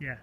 Yeah.